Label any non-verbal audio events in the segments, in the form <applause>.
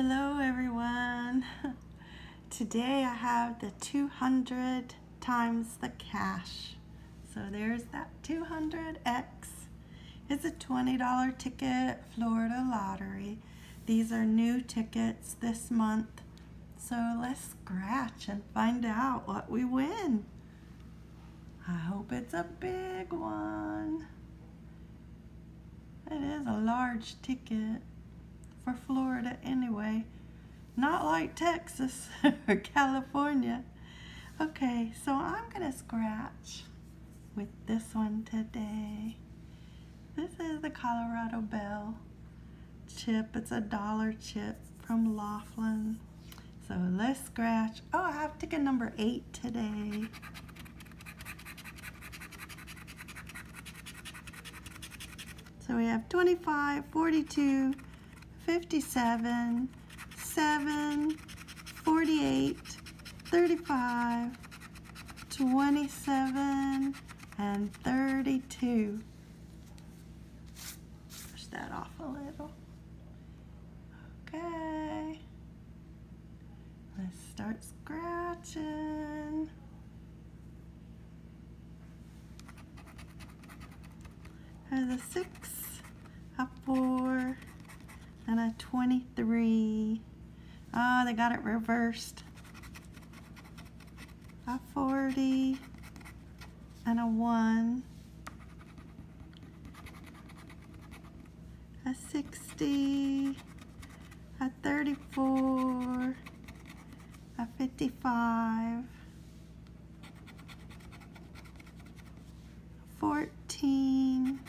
Hello everyone. <laughs> Today I have the 200 times the cash. So there's that 200X. It's a $20 ticket, Florida lottery. These are new tickets this month. So let's scratch and find out what we win. I hope it's a big one. It is a large ticket for Florida anyway. Not like Texas <laughs> or California. Okay, so I'm going to scratch with this one today. This is the Colorado Belle chip. It's a dollar chip from Laughlin. So let's scratch. Oh, I have ticket number eight today. So we have 25, 42, 57, 7, 48, 35, 27, and 32. Push that off a little. Okay. Let's start scratching. There's a six, a four, and a 23. Oh, they got it reversed. A 40 and a 1. A 60, a 34, a 55, 14,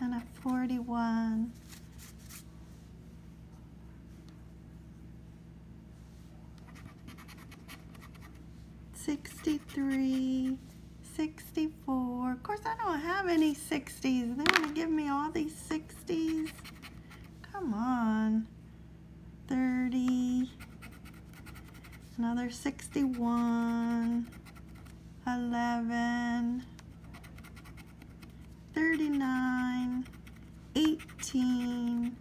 and a 41. 63, 64. Of course, I don't have any 60s. They want to give me all these 60s. Come on. 30. Another 61. 11. 39. 18.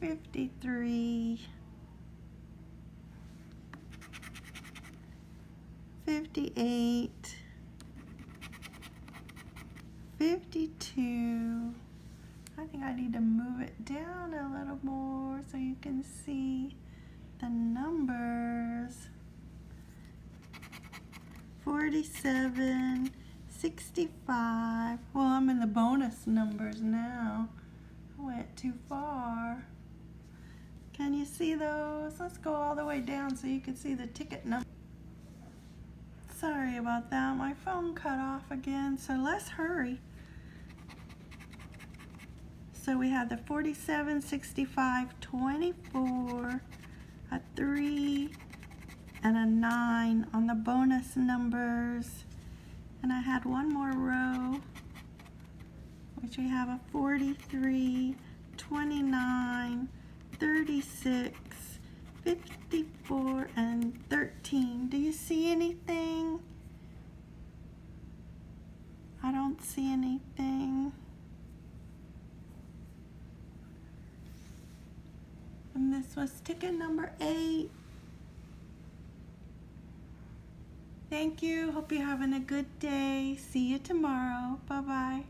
53. 58, 52. I think I need to move it down a little more so you can see the numbers. 47, 65. Well, I'm in the bonus numbers now. I went too far. Can you see those? Let's go all the way down so you can see the ticket number. Sorry about that. My phone cut off again, so let's hurry. So we have the 47, 65, 24, a 3, and a 9 on the bonus numbers. And I had one more row, which we have a 43, 29, 36, 54 and 13. Do you see anything? I don't see anything. And this was ticket number eight. Thank you. Hope you're having a good day. See you tomorrow. Bye-bye.